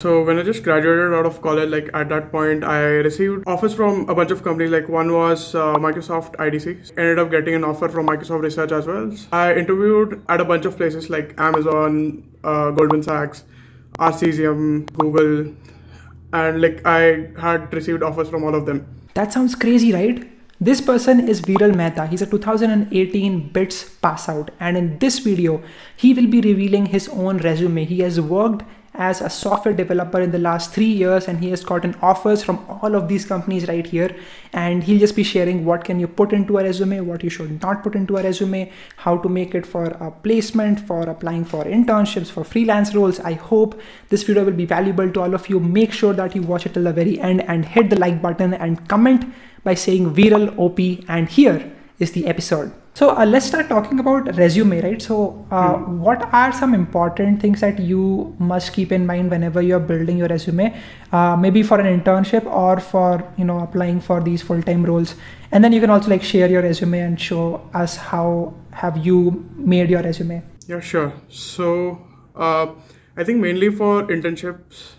So when I just graduated out of college, like at that point, I received offers from a bunch of companies. Like one was uh, Microsoft IDC. Ended up getting an offer from Microsoft Research as well. I interviewed at a bunch of places like Amazon, uh, Goldman Sachs, Arcesium, Google, and like I had received offers from all of them. That sounds crazy, right? This person is Viral Mehta. He's a 2018 BITS pass out, and in this video, he will be revealing his own resume. He has worked as a software developer in the last three years and he has gotten offers from all of these companies right here. And he'll just be sharing what can you put into a resume what you should not put into a resume how to make it for a placement for applying for internships for freelance roles. I hope this video will be valuable to all of you. Make sure that you watch it till the very end and hit the like button and comment by saying viral op and here is the episode so uh, let's start talking about resume, right? So, uh, mm. what are some important things that you must keep in mind whenever you're building your resume, uh, maybe for an internship or for you know applying for these full-time roles? And then you can also like share your resume and show us how have you made your resume. Yeah, sure. So, uh, I think mainly for internships,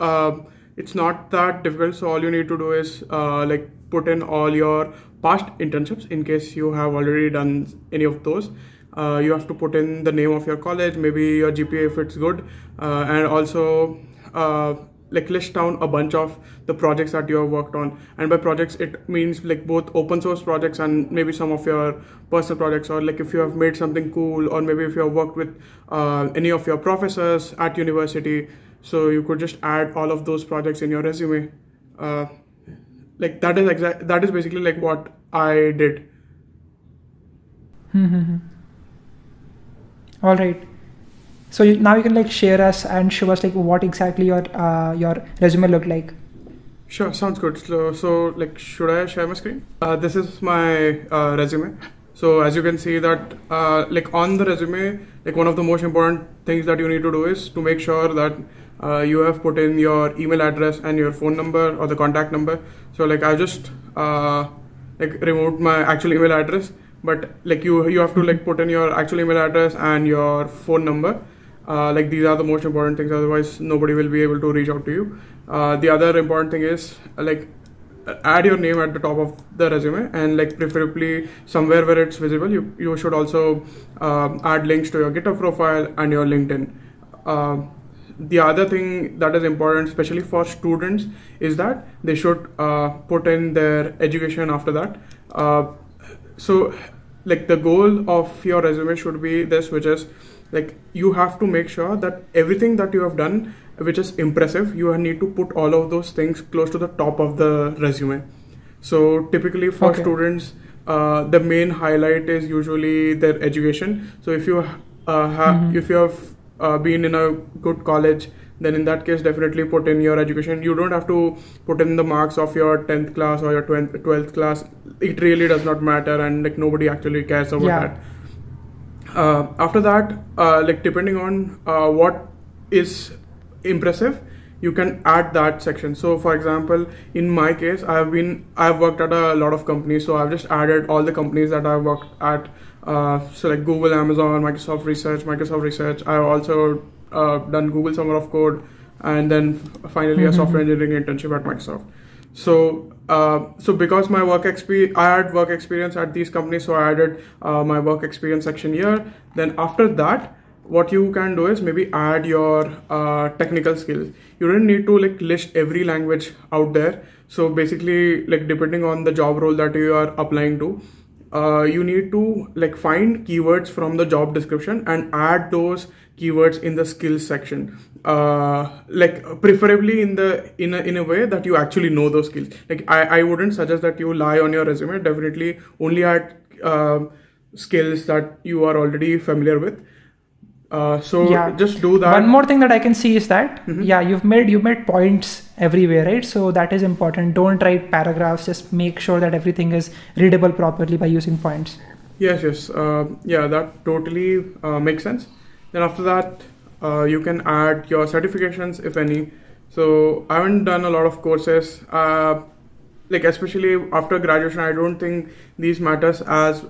uh, it's not that difficult. So all you need to do is uh, like put in all your past internships in case you have already done any of those. Uh, you have to put in the name of your college, maybe your GPA if it's good, uh, and also uh, like list down a bunch of the projects that you have worked on. And by projects, it means like both open source projects and maybe some of your personal projects, or like if you have made something cool, or maybe if you have worked with uh, any of your professors at university. So you could just add all of those projects in your resume. Like that is exact that is basically like what i did. All right. So you, now you can like share us and show us like what exactly your uh, your resume look like. Sure sounds good. So, so like should i share my screen? Uh, this is my uh, resume. So as you can see that uh, like on the resume like one of the most important things that you need to do is to make sure that uh, you have put in your email address and your phone number or the contact number. So like i just uh, like removed my actual email address but like you you have to like put in your actual email address and your phone number. Uh, like these are the most important things otherwise nobody will be able to reach out to you. Uh, the other important thing is like add your name at the top of the resume and like preferably somewhere where it's visible. You you should also uh, add links to your github profile and your linkedin. Uh, the other thing that is important, especially for students, is that they should uh, put in their education after that. Uh, so, like the goal of your resume should be this, which is like you have to make sure that everything that you have done, which is impressive, you need to put all of those things close to the top of the resume. So, typically for okay. students, uh, the main highlight is usually their education. So, if you uh, have, mm-hmm. if you have uh, been in a good college then in that case definitely put in your education. You don't have to put in the marks of your 10th class or your 12th class. It really does not matter and like nobody actually cares about yeah. that. Uh, after that uh, like depending on uh, what is impressive you can add that section. So for example in my case i've been i've worked at a lot of companies so i've just added all the companies that i've worked at uh, so like Google, Amazon, Microsoft Research, Microsoft Research. I've also uh, done Google Summer of Code, and then finally mm-hmm. a software engineering internship at Microsoft. So, uh, so because my work experience, I had work experience at these companies, so I added uh, my work experience section here. Then after that, what you can do is maybe add your uh, technical skills. You don't need to like list every language out there. So basically, like depending on the job role that you are applying to, uh, you need to like find keywords from the job description and add those keywords in the skills section. Uh, like preferably in the in a, in a way that you actually know those skills. Like I, I wouldn't suggest that you lie on your resume. Definitely only add uh, skills that you are already familiar with uh, so yeah. just do that. One more thing that I can see is that mm-hmm. yeah, you've made you made points everywhere, right? So that is important. Don't write paragraphs. Just make sure that everything is readable properly by using points. Yes, yes, uh, yeah, that totally uh, makes sense. Then after that, uh, you can add your certifications if any. So I haven't done a lot of courses. Uh, like especially after graduation, I don't think these matters as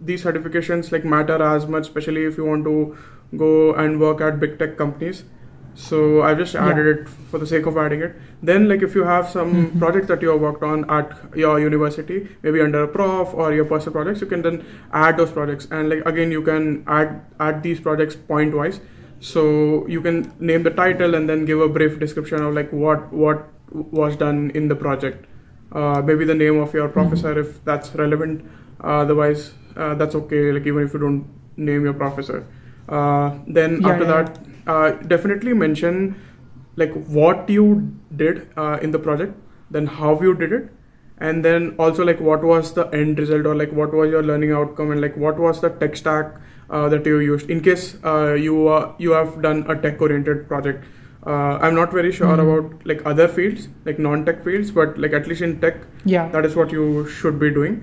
these certifications like matter as much, especially if you want to go and work at big tech companies. So I've just added Yeah. it for the sake of adding it. Then like if you have some Mhm. projects that you have worked on at your university, maybe under a prof or your personal projects, you can then add those projects. And like again, you can add add these projects point wise. So you can name the title and then give a brief description of like what what was done in the project. Uh, maybe the name of your professor if that's relevant. Uh, otherwise, uh, that's okay. Like even if you don't name your professor. Uh, then Yeah, after yeah, that, uh, definitely mention like what you did uh, in the project, then how you did it, and then also like what was the end result or like what was your learning outcome and like what was the tech stack uh, that you used in case uh, you uh, you have done a tech oriented project. Uh, I'm not very sure Mhm. about like other fields, like non-tech fields, but like at least in tech, Yeah. that is what you should be doing.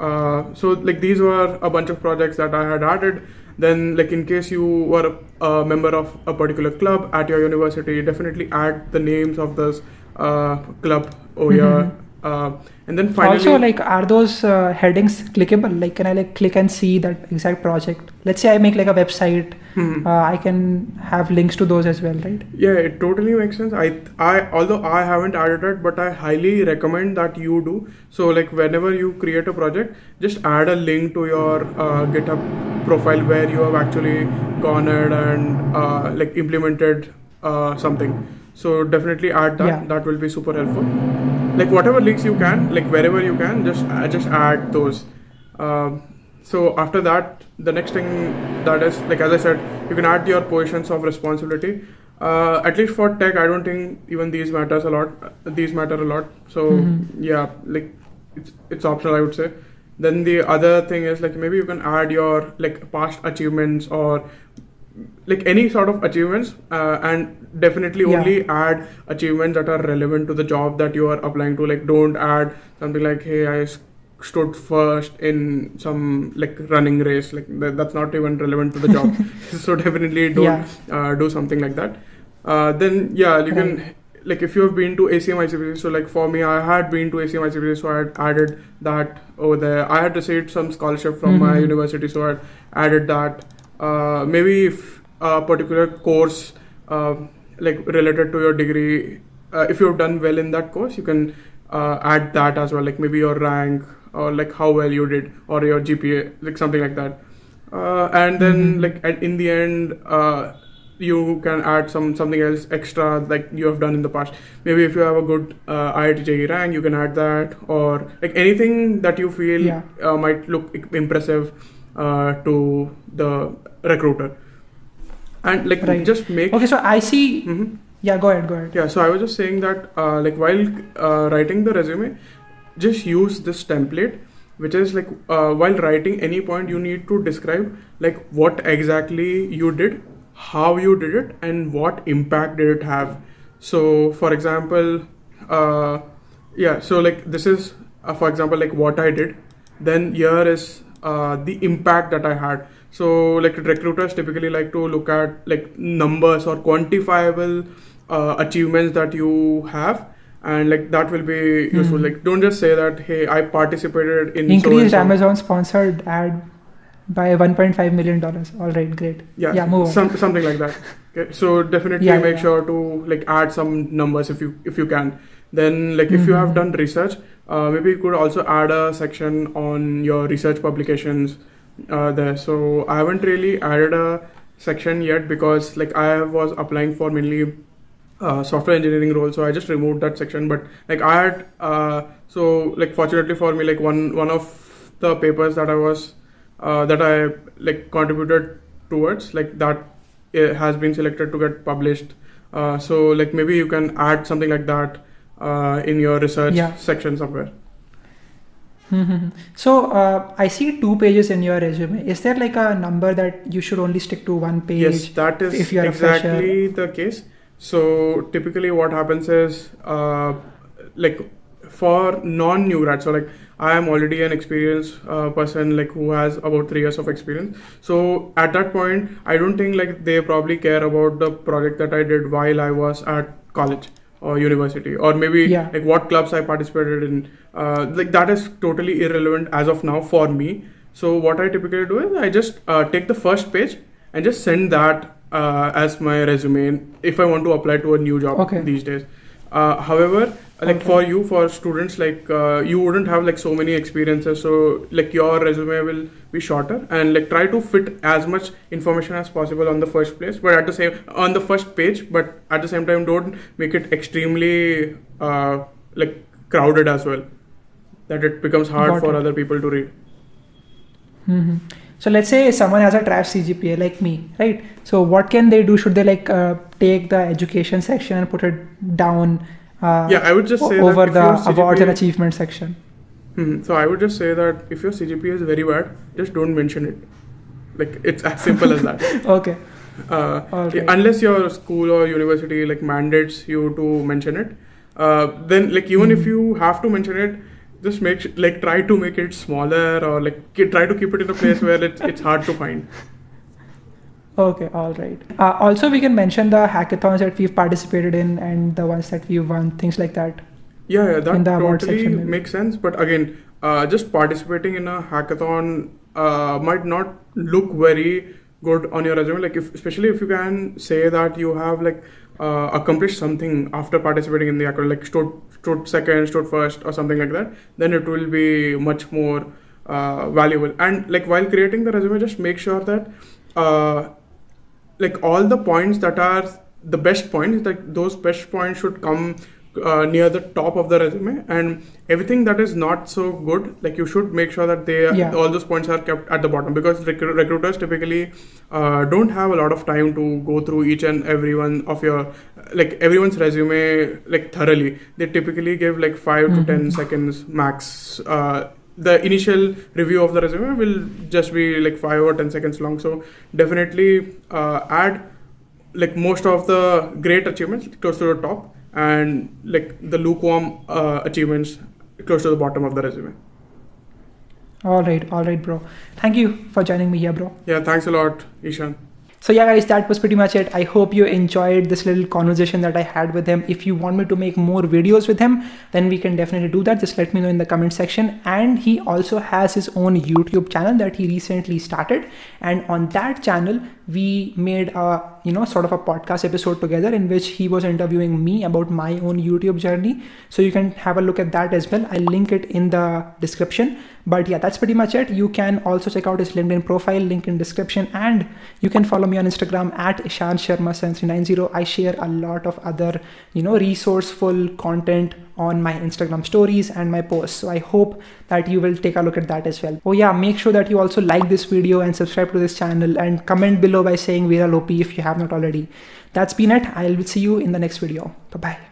Uh, so like these were a bunch of projects that I had added. Then like in case you were a member of a particular club at your university, definitely add the names of this uh, club over here. Mhm. Uh, and then finally, also, like, are those uh, headings clickable? Like, can I like click and see that exact project? Let's say I make like a website. Mhm. Uh, I can have links to those as well, right? Yeah, it totally makes sense. I, I, although I haven't added it, but I highly recommend that you do. So, like, whenever you create a project, just add a link to your uh, GitHub profile where you have actually gone ahead and uh, like implemented uh, something. So definitely add that. Yeah. That will be super helpful. Like whatever links you can, like wherever you can, just uh, just add those. Um, so after that, the next thing that is like as I said, you can add your positions of responsibility. Uh, at least for tech, I don't think even these matters a lot. Uh, These matter a lot. So Mhm. yeah, like it's it's optional, I would say. Then the other thing is like maybe you can add your like past achievements or like any sort of achievements uh, and definitely Yeah. only add achievements that are relevant to the job that you are applying to like don't add something like hey i stood first in some like running race like that, that's not even relevant to the job so definitely don't Yeah. uh, do something like that uh, then yeah you can like if you have been to ACM ICPC, so like for me, I had been to ACM ICPC, so I had added that over there. I had received some scholarship from my Mhm. university, so I added that. Uh, maybe if a particular course, uh, like related to your degree, uh, if you've done well in that course, you can uh, add that as well. Like maybe your rank or like how well you did or your GPA, like something like that. Uh, and then Mhm. like at, in the end, uh, you can add some something else extra like you have done in the past maybe if you have a good uh, IIT JEE rank you can add that or like anything that you feel Yeah. uh, might look impressive uh, to the recruiter and like Right. just make Okay, so I see. Mhm. Yeah, go ahead, go ahead. yeah so i was just saying that uh, like while uh, writing the resume just use this template which is like uh, while writing any point you need to describe like what exactly you did how you did it and what impact did it have so for example uh, yeah so like this is uh, for example like what i did then here is uh, the impact that i had so like recruiters typically like to look at like numbers or quantifiable uh, achievements that you have and like that will be useful Mhm. like don't just say that hey i participated in Increased so-and-so. Amazon sponsored ad by 1.5 million dollars. All right, great. yeah, Yeah, move on. some, something like that okay so definitely Yeah, make yeah. sure to like add some numbers if you if you can then like if you have Mhm. done research uh, maybe you could also add a section on your research publications uh, there. So i haven't really added a section yet because like i was applying for mainly uh, software engineering role so i just removed that section. But like i had uh, so like fortunately for me like one one of the papers that i was uh, that i like contributed towards like that it has been selected to get published. Uh, so like maybe you can add something like that uh, in your research Yeah. section somewhere Mhm. so uh, I see two pages in your resume. Is there like a number that you should only stick to one page? Yes, that is if you're a fresher. exactly the case. So typically, what happens is, uh, like for non-new grads, so like I am already an experienced uh, person, like who has about three years of experience. So at that point, I don't think like they probably care about the project that I did while I was at college or university, or maybe Yeah. like what clubs I participated in. Uh, like that is totally irrelevant as of now for me. So what I typically do is I just uh, take the first page and just send that uh, as my resume if I want to apply to a new job Okay. these days. Uh, however, like Okay. for you, for students, like uh, you wouldn't have like so many experiences, so like your resume will be shorter and like try to fit as much information as possible on the first place, but at the same on the first page, but at the same time, don't make it extremely uh, like crowded as well, that it becomes hard Got for it. other people to read. hmm So let's say someone has a trash CGPA like me, right? So what can they do? Should they like uh, take the education section and put it down? Uh, Yeah, I would just say over the awards and achievement section. Hmm. So I would just say that if your CGPA is very bad, just don't mention it. Like it's as simple as that. Okay. Uh, right. Unless your school or university like mandates you to mention it, uh, then like even if Mhm. you have to mention it, just make sh- like try to make it smaller or like ke- try to keep it in a place where it's it's hard to find. Okay, all right. Uh, also, we can mention the hackathons that we've participated in and the ones that we've won, things like that. Yeah, yeah, that In the award totally section, makes sense. But again, uh, just participating in a hackathon uh, might not look very good on your resume. Like, if, especially if you can say that you have like uh, accomplished something after participating in the hackathon, like stood stood second, stood first, or something like that, then it will be much more uh, valuable. And like while creating the resume, just make sure that uh, like all the points that are the best points like those best points should come uh, near the top of the resume and everything that is not so good like you should make sure that they Yeah. all those points are kept at the bottom because recru- recruiters typically uh, don't have a lot of time to go through each and every one of your like everyone's resume like thoroughly they typically give like 5 to Mhm. 10 seconds max uh, the initial review of the resume will just be like 5 or 10 seconds long so definitely uh, add like most of the great achievements close to the top and like the lukewarm uh, achievements close to the bottom of the resume All right, all right, bro. Thank you for joining me here, bro. yeah thanks a lot ishan So yeah, guys, that was pretty much it. I hope you enjoyed this little conversation that I had with him. If you want me to make more videos with him, then we can definitely do that. Just let me know in the comment section. And he also has his own YouTube channel that he recently started. And on that channel, we made a you know sort of a podcast episode together in which he was interviewing me about my own YouTube journey. So you can have a look at that as well. I'll link it in the description. But yeah, that's pretty much it. You can also check out his LinkedIn profile, link in description, and you can follow me on Instagram at Ishan Sharma 7390. I share a lot of other, you know, resourceful content on my Instagram stories and my posts. So I hope that you will take a look at that as well. Oh yeah, make sure that you also like this video and subscribe to this channel and comment below by saying Viral OP if you have not already. That's been it. I will see you in the next video. Bye bye.